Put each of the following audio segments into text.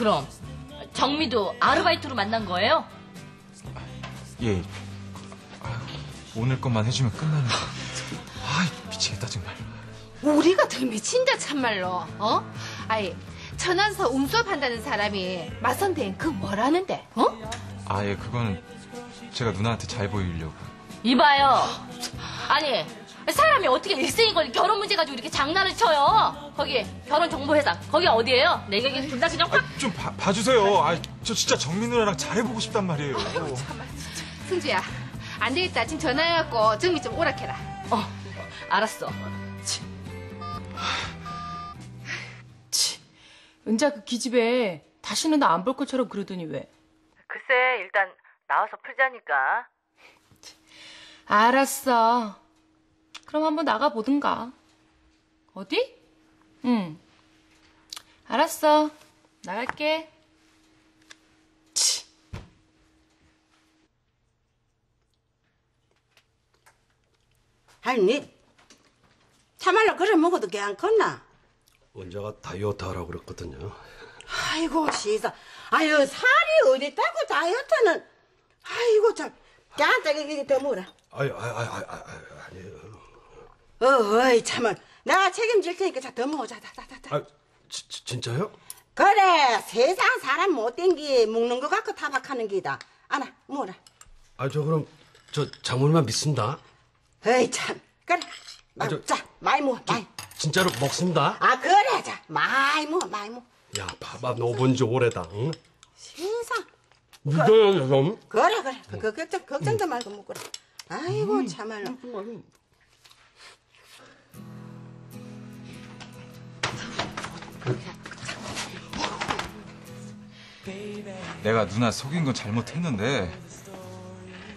그럼 정미도 아르바이트로 만난 거예요? 예. 오늘 것만 해주면 끝나는데. 아, 미치겠다 정말. 우리가 더 미친다 참말로 어? 아이 천안서 운수업한다는 사람이 마선대행 그 뭐라는데 어? 아, 예, 그거는 제가 누나한테 잘 보이려고. 이봐요. 아니 사람이 어떻게 일생이 걸린 결혼 문제 가지고 이렇게 장난을 쳐요? 거기 결혼 정보 회사 거기 어디예요? 내가 이게 둘다 그냥 확 아, 좀 봐, 봐주세요. 아, 저 진짜 정민 누나랑 잘해보고 싶단 말이에요. 승주야 안 되겠다 지금 전화해갖고 정미 좀 오락해라 어, 알았어. 은자 그 기집애 다시는 나 안 볼 것처럼 그러더니 왜? 글쎄 일단 나와서 풀자니까. 알았어. 그럼 한번 나가 보든가. 어디? 응. 알았어. 나갈게. 치. 아니, 참말로 그래 먹어도 괜찮겠나? 원자가 다이어트 하라고 그랬거든요. 아이고, 시사. 아유, 살이 어디 있다고 다이어트는. 아이고, 참. 괜찮다, 이게 더 먹어라. 아유, 아유, 아유, 아유, 아유, 아니에요. 어, 어이, 참을. 내가 책임질 테니까 자, 더 먹어. 자, 자, 자, 자, 자. 아, 지, 지- 진짜요? 그래, 세상 사람 못된 게 먹는 거 갖고 타박하는 기다. 아나, 먹어라. 아, 저 그럼 저 장모님만 믿습니다. 어이, 참. 그래. 마, 아, 저- 자, 많이 먹어, 많이. 진짜로 먹습니다. 아, 그래, 자. 많이 먹어, 많이 먹어. 야, 봐봐, 너 본지 오래다. 응? 세상. 믿어요, 좀. 그래, 그래. 그, 걱정, 걱정도 말고 먹어라. 아이고, 참말로. 내가 누나 속인 건 잘못했는데.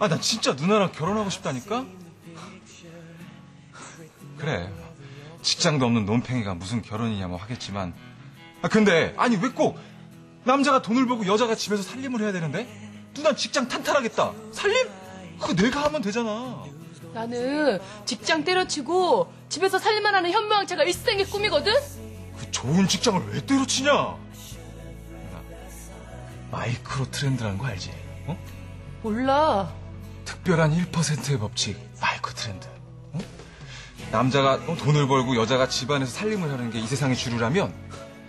아, 난 진짜 누나랑 결혼하고 싶다니까? 그래. 직장도 없는 논팽이가 무슨 결혼이냐 뭐 하겠지만. 아, 근데, 아니, 왜 꼭 남자가 돈을 벌고 여자가 집에서 살림을 해야 되는데? 누나 직장 탄탈하겠다. 살림? 그거 내가 하면 되잖아. 나는 직장 때려치고 집에서 살만 하는 현모양처가 일생의 꿈이거든? 그 좋은 직장을 왜 때려치냐? 누나, 마이크로 트렌드라는 거 알지? 어? 몰라. 특별한 1%의 법칙, 마이크로 트렌드. 어? 남자가 돈을 벌고 여자가 집안에서 살림을 하는 게 이 세상의 주류라면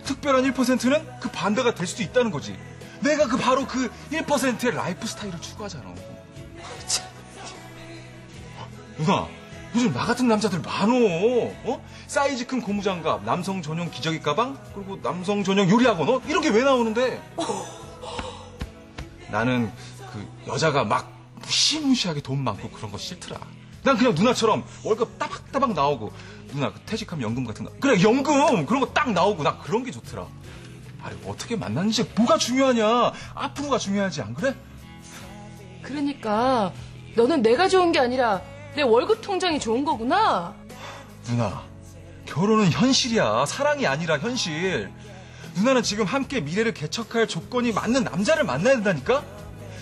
특별한 1%는 그 반대가 될 수도 있다는 거지. 내가 그 바로 그 1%의 라이프 스타일을 추구하잖아. 참. 누나, 요즘 나 같은 남자들 많어. 어? 사이즈 큰 고무장갑, 남성 전용 기저귀 가방, 그리고 남성 전용 요리학원, 어? 이런 게 왜 나오는데? 나는 그 여자가 막 무시무시하게 돈 많고 그런 거 싫더라. 난 그냥 누나처럼 월급 따박따박 나오고 누나 그 퇴직하면 연금 같은 거 그래 연금 그런 거 딱 나오고 나 그런 게 좋더라. 아니 어떻게 만났는지 뭐가 중요하냐 앞으로가 중요하지 안 그래? 그러니까 너는 내가 좋은 게 아니라 내 월급 통장이 좋은 거구나. 누나 결혼은 현실이야 사랑이 아니라 현실. 누나는 지금 함께 미래를 개척할 조건이 맞는 남자를 만나야 된다니까?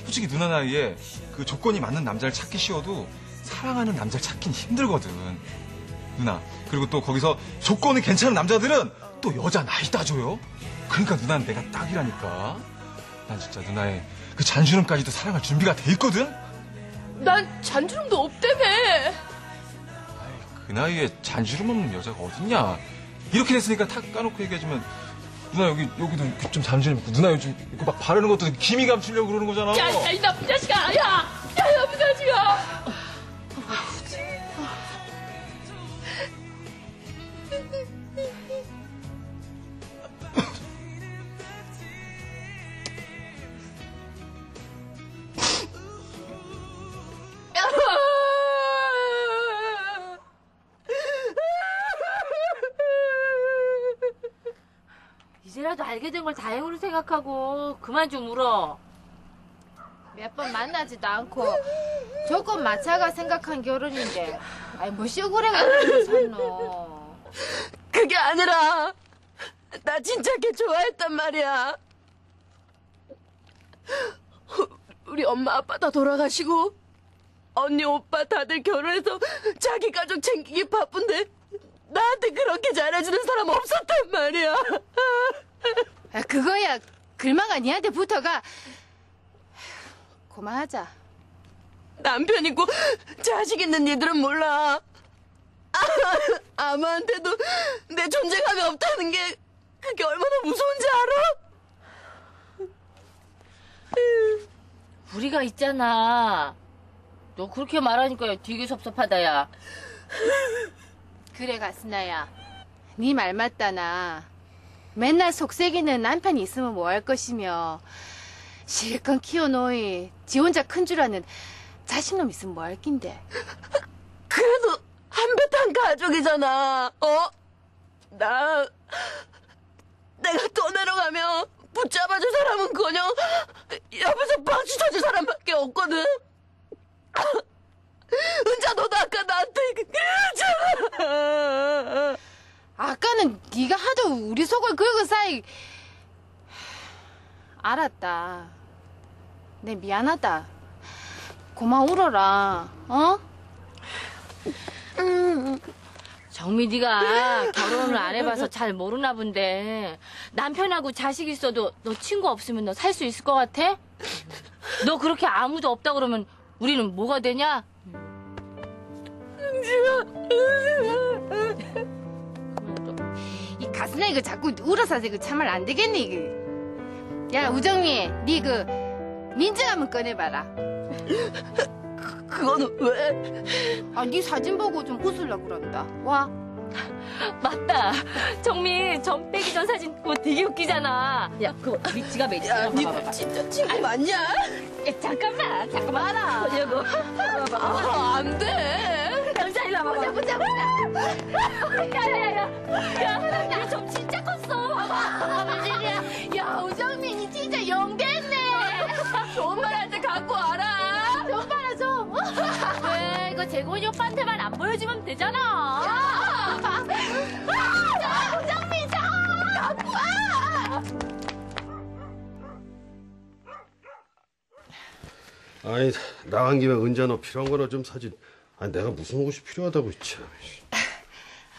솔직히 누나 나이에 그 조건이 맞는 남자를 찾기 쉬워도 사랑하는 남자를 찾긴 힘들거든. 누나, 그리고 또 거기서 조건이 괜찮은 남자들은 또 여자 나이 따줘요. 그러니까 누나는 내가 딱이라니까. 난 진짜 누나의 그 잔주름까지도 사랑할 준비가 돼 있거든? 난 잔주름도 없다며. 그 나이에 잔주름 없는 여자가 어딨냐. 이렇게 됐으니까 탁 까놓고 얘기하지만 누나 여기 여기도 이렇게 좀 잔주름 있고 누나 요즘 이거 막 바르는 것도 기미 감추려고 그러는 거잖아. 야, 야, 이 나쁜 자식아! 야! 야, 이 나쁜 자식아! 이제라도 알게 된 걸 다행으로 생각하고 그만 좀 울어. 몇 번 만나지도 않고 조건 맞춰가 생각한 결혼인데 아이 뭐 쇼고래가 그런 샀노 그게 아니라 나 진짜 걔 좋아했단 말이야. 우리 엄마 아빠 다 돌아가시고 언니 오빠 다들 결혼해서 자기 가족 챙기기 바쁜데 나한테 그렇게 잘해주는 사람 없었단 말이야. 아, 그거야 글마가 니한테 붙어가. 그만하자. 남편 있고 자식 있는 니들은 몰라. 아, 아무한테도 내 존재감이 없다는 게 그게 얼마나 무서운지 알아? 우리가 있잖아. 너 그렇게 말하니까 되게 섭섭하다, 야. 그래 가스나야. 네 말 맞다나. 맨날 속색이는 남편이 있으면 뭐 할 것이며 실컷 키워놓이 지 혼자 큰 줄 아는 자식놈 있으면 뭐 할 낀데. 그래도 한바탕 가족이잖아. 어? 나 내가 떠나러 가면 붙잡아줄 사람은커녕 옆에서 박수 쳐줄 사람밖에 없거든. 은자 너도 아까 나한테 그랬잖아. 아까는 네가 하도 우리 속을 긁은 사이 알았다. 내 미안하다. 고마워 울어라. 어? 정미 네가 결혼을 안 해봐서 잘 모르나 본데 남편하고 자식 있어도 너 친구 없으면 너 살 수 있을 것 같아? 너 그렇게 아무도 없다 그러면 우리는 뭐가 되냐? 이 가스나 이거 자꾸 울어서 이거 참말 안 되겠네 이거. 야 우정미, 네그 민증 한번 꺼내봐라. 그거는 왜? 아, 네 사진 보고 좀 웃으려 그런다. 와. 맞다. 정미 전 빼기 전 사진 그거 되게 웃기잖아. 야 그거 네 지갑에 있지? 야, 니. 진짜 친구 맞냐? 야, 잠깐만 잠깐만 알아. 보려고. 아, 안 돼. 야야야야. 야, 나좀 진짜 컸어. 봐봐. 민진이야. 야 우정미, 니 진짜 영됐네. 좋은 말할때 갖고 와라. 좀 봐라 좀. 왜 이거 재곤이 오빠한테만 안 보여주면 되잖아. 우정미 자. 아니 나간 김에 은자 너 필요한 거나 좀 사지. 아니 내가 무슨 옷이 필요하다고 참.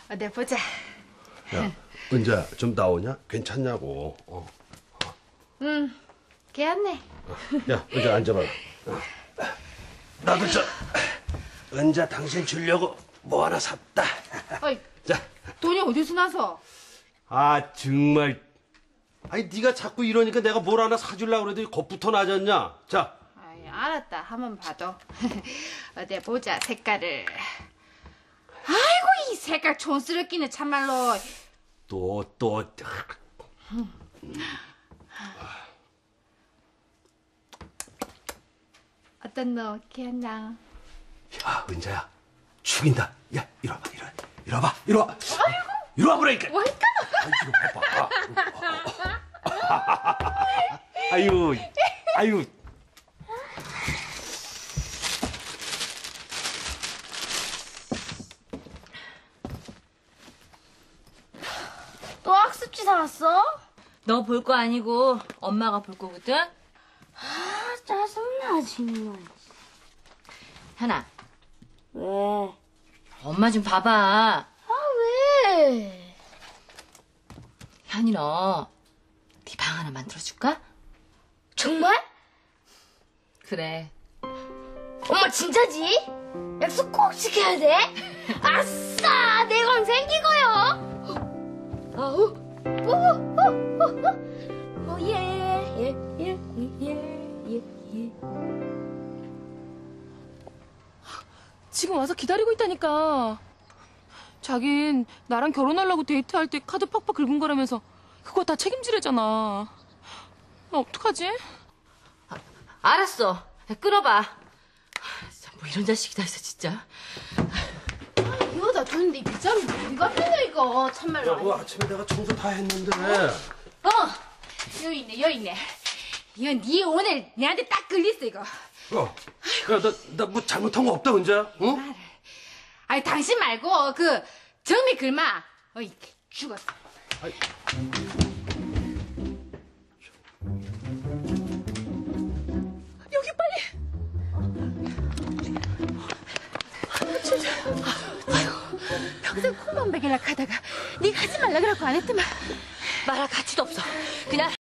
어디 보자. 야 은자 좀 나오냐? 괜찮냐고. 어. 걔안네. 야 은자 앉아봐라. 어. 나도 저 은자 당신 주려고 뭐 하나 샀다. 어이, 자. 돈이 어디서 나서? 아 정말. 아니 네가 자꾸 이러니까 내가 뭘 하나 사주려고 그래도 겁부터 나졌냐? 자. 아이, 알았다. 한번 봐도. 어디 보자, 색깔을. 아이고, 이 색깔 촌스럽기는 참말로. 또, 또. 어떤 너, 걔나. 야, 은자야. 죽인다. 야, 이리 와 봐, 이리 와. 이리 와 봐, 이리 와. 이리 와 보라니까. 뭘까? 이리 와봐. 아유, 아유. 또 학습지 사왔어? 너 볼 거 아니고 엄마가 볼 거거든? 아, 짜증나, 정말. 현아, 왜? 엄마 좀 봐봐. 아, 왜? 현이 너, 네 방 하나 만들어 줄까? 정말? 그래. 엄마, 진짜지? 약속 꼭 지켜야 돼? 아싸! 내 방 생기고요! 아우, 지금 와서 기다리고 있다니까. 자긴 나랑 결혼하려고 데이트할 때 카드 팍팍 긁은 거라면서 그거 다 책임지래잖아. 나 어떡하지? 알았어. 끊어봐. 아, 뭐 이런 자식이 다 있어, 진짜. 다 줬는데, 비참 어디가 뺐냐, 이거. 참말로. 야, 뭐 아침에 내가 청소 다 했는데. 어! 여기 있네, 여기 있네. 이거 니 오늘 내한테 딱 걸렸어, 이거. 어. 야, 나, 나 뭐 잘못한 거 없다, 은자? 응? 아니, 당신 말고, 그, 정미 글마. 어이, 죽었어. 여기 평생 콩만 먹이려고 하다가, 니가 하지 말라 그러고 안 했더만. 말할 가치도 없어. 그냥